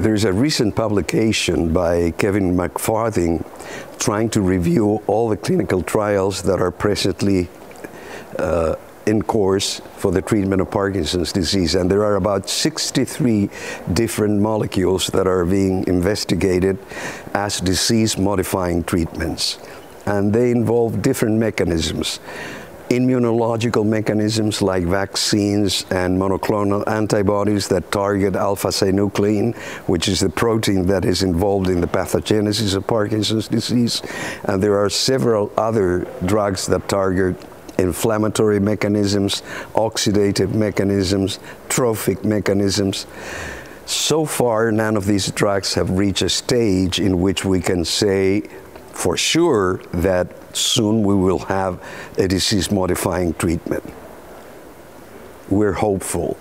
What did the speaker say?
there's a recent publication by Kevin McFarthing trying to review all the clinical trials that are presently uh, in course for the treatment of Parkinson's disease. And there are about 63 different molecules that are being investigated as disease modifying treatments. And they involve different mechanisms immunological mechanisms like vaccines and monoclonal antibodies that target alpha-synuclein, which is the protein that is involved in the pathogenesis of Parkinson's disease. And there are several other drugs that target inflammatory mechanisms, oxidative mechanisms, trophic mechanisms. So far, none of these drugs have reached a stage in which we can say for sure that soon we will have a disease modifying treatment. We're hopeful.